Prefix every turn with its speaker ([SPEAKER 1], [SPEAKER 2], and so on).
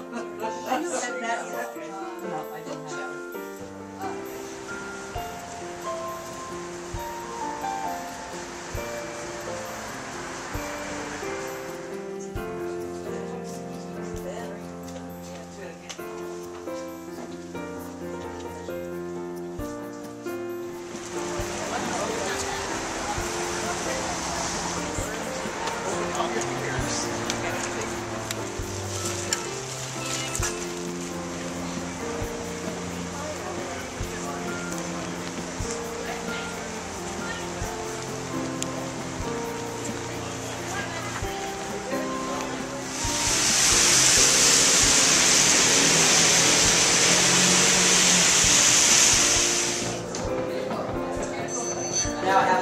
[SPEAKER 1] Ha ha ha.
[SPEAKER 2] now